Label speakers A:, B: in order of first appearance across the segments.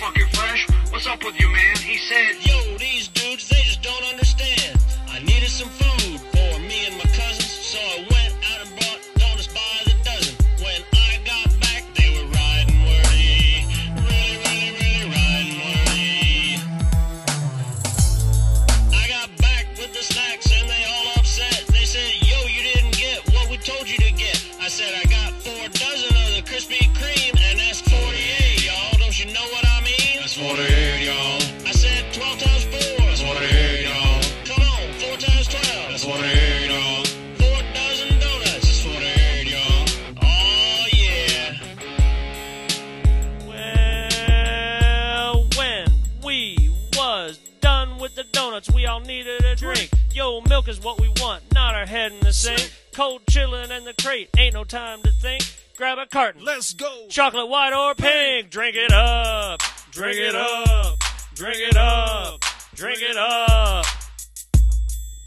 A: yo, Fresh, what's up with you, man? He said,
B: Yo, these dudes, they just don't understand. I mean?
C: That's 48, y'all.
B: I said 12 times 4.
C: That's 48, y'all.
B: Come on, 4 times 12.
C: That's 48, y'all.
B: Four dozen donuts.
C: That's 48, y'all.
B: Oh, yeah.
D: Well, when we was done with the donuts, we all needed a drink. Yo, milk is what we want, not our head in the sink. Cold chillin' in the crate, ain't no time to think. Grab a carton,
C: Let's go.
D: chocolate, white, or pink. Drink it up, drink it up, drink it up, drink it up.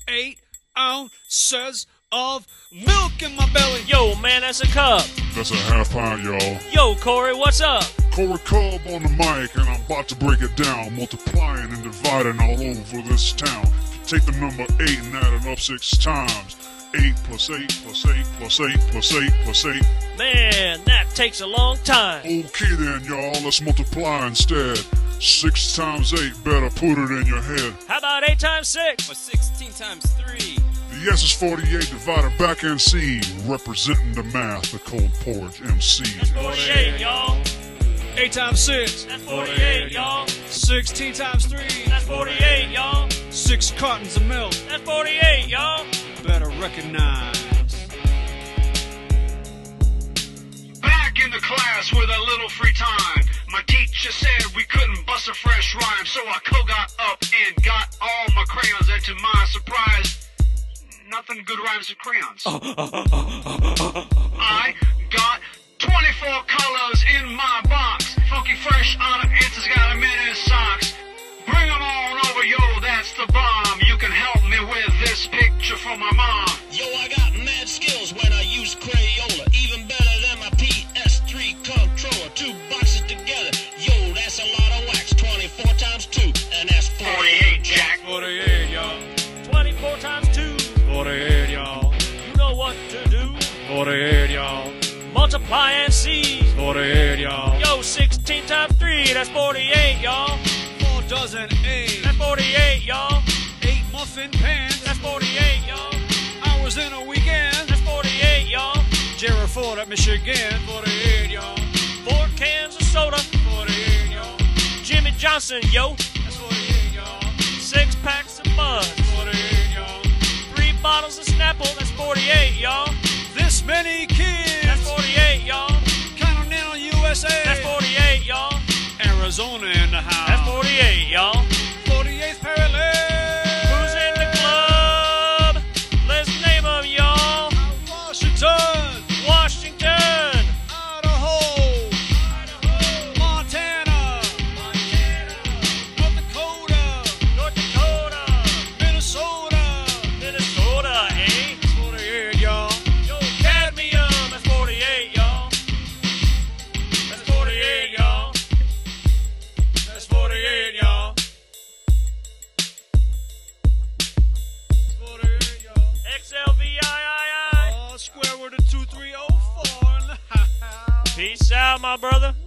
C: Eight ounces of milk in my belly.
D: Yo, man, that's a cup.
E: That's a half pint, y'all.
D: Yo, Corey, what's up?
E: Corey Cub on the mic, and I'm about to break it down, multiplying and dividing all over this town. Take the number eight and add it up six times. Eight plus eight plus eight plus eight plus eight plus eight.
D: Man, that takes a long time.
E: Okay then, y'all, let's multiply instead. Six times eight, better put it in your head.
D: How about eight times six?
F: Or 16 times 3.
E: The S is 48 divided back and C, representing the math, the cold porridge MC.
D: That's 48, y'all.
C: Eight times six.
D: That's 48, y'all.
C: 16 times three.
D: That's 48, y'all.
C: Six cartons of milk.
D: That's 48, y'all.
C: Better recognize.
A: back in the class with a little free time. My teacher said we couldn't bust a fresh rhyme, so I co got up and got all my crayons, and to my surprise, nothing good rhymes with crayons. I got 24 colors in my box. Funky fresh out of answers got a in socks. Bring 'em on over, yo, that's the bomb. You can help me with this picture for my mom.
D: Do.
C: 48, y'all.
D: Multiply and see.
C: 48, y'all.
D: Yo, 16 times 3. That's 48, y'all.
C: Four dozen eggs.
D: That's 48, y'all.
C: Eight muffin pans.
D: That's 48, y'all.
C: Hours in a weekend.
D: That's 48, y'all.
C: Jerry Ford at Michigan. 48, y'all.
D: Four cans of soda.
C: 48, y'all.
D: Jimmie Johnson, yo.
C: That's 48, y'all.
D: Six packs of Buzz.
C: 48, y'all.
D: Three bottles of Snapple. That's 48, y'all.
C: Many kids.
D: That's 48, y'all. Peace out, my brother.